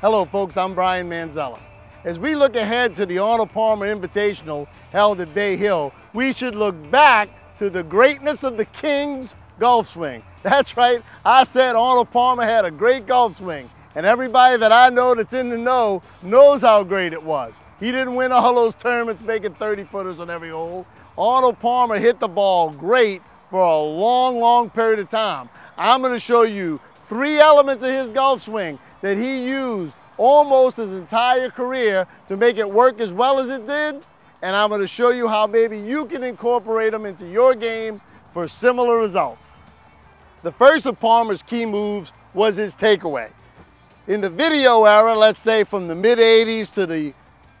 Hello folks, I'm Brian Manzella. As we look ahead to the Arnold Palmer Invitational held at Bay Hill, we should look back to the greatness of the King's golf swing. That's right, I said Arnold Palmer had a great golf swing, and everybody that I know that's in the know knows how great it was. He didn't win all those tournaments making 30 footers on every hole. Arnold Palmer hit the ball great for a long, long period of time. I'm gonna show you three elements of his golf swing that he used almost his entire career to make it work as well as it did. And I'm gonna show you how maybe you can incorporate them into your game for similar results. The first of Palmer's key moves was his takeaway. In the video era, let's say from the mid 80s to the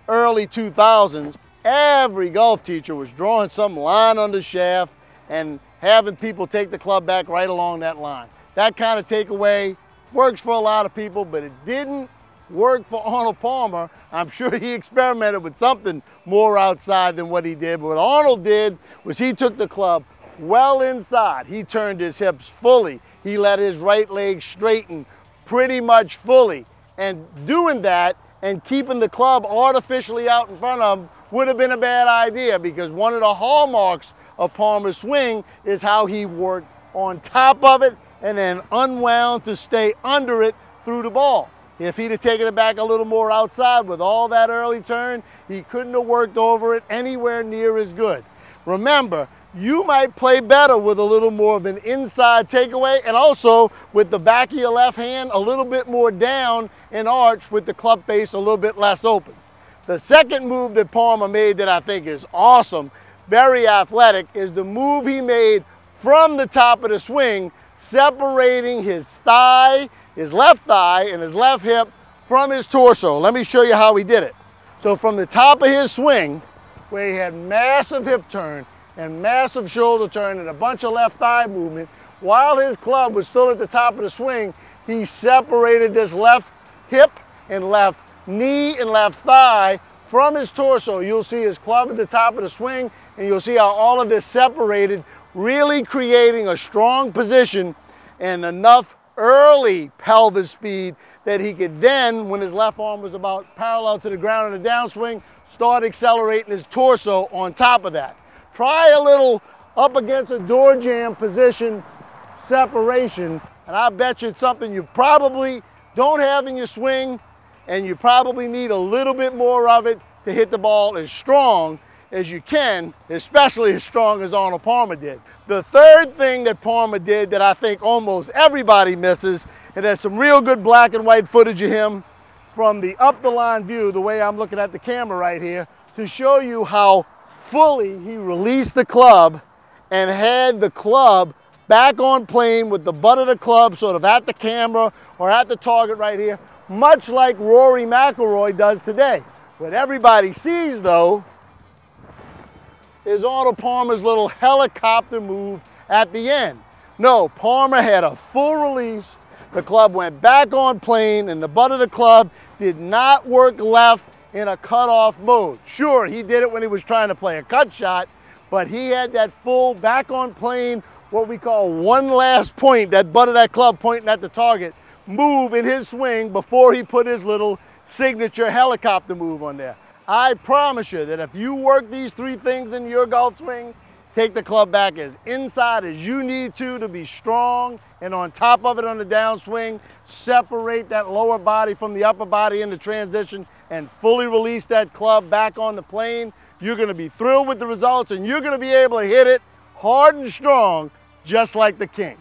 early 2000s, every golf teacher was drawing some line on the shaft and having people take the club back right along that line. That kind of takeaway works for a lot of people, but it didn't work for Arnold Palmer. I'm sure he experimented with something more outside than what he did. But what Arnold did was he took the club well inside. He turned his hips fully. He let his right leg straighten pretty much fully. And doing that and keeping the club artificially out in front of him would have been a bad idea because one of the hallmarks of Palmer's swing is how he worked on top of it and then unwound to stay under it through the ball. If he'd have taken it back a little more outside with all that early turn, he couldn't have worked over it anywhere near as good. Remember, you might play better with a little more of an inside takeaway and also with the back of your left hand a little bit more down and arch with the club face a little bit less open. The second move that Palmer made that I think is awesome, very athletic, is the move he made from the top of the swing separating his thigh, his left thigh and his left hip from his torso. Let me show you how he did it. So from the top of his swing, where he had massive hip turn and massive shoulder turn and a bunch of left thigh movement, while his club was still at the top of the swing, he separated this left hip and left knee and left thigh from his torso. You'll see his club at the top of the swing and you'll see how all of this separated really creating a strong position and enough early pelvis speed that he could then, when his left arm was about parallel to the ground in the downswing, start accelerating his torso on top of that. Try a little up against a door jamb position separation, and I bet you it's something you probably don't have in your swing, and you probably need a little bit more of it to hit the ball as strong as you can, especially as strong as Arnold Palmer did. The third thing that Palmer did that I think almost everybody misses, and there's some real good black and white footage of him from the up the line view, the way I'm looking at the camera right here, to show you how fully he released the club and had the club back on plane with the butt of the club sort of at the camera or at the target right here, much like Rory McIlroy does today. What everybody sees though is Arnold Palmer's little helicopter move at the end. No, Palmer had a full release. The club went back on plane and the butt of the club did not work left in a cutoff mode. Sure, he did it when he was trying to play a cut shot, but he had that full back on plane, what we call one last point, that butt of that club pointing at the target, move in his swing before he put his little signature helicopter move on there. I promise you that if you work these three things in your golf swing, take the club back as inside as you need to to be strong and on top of it on the downswing, separate that lower body from the upper body in the transition and fully release that club back on the plane, you're gonna be thrilled with the results and you're gonna be able to hit it hard and strong just like the king.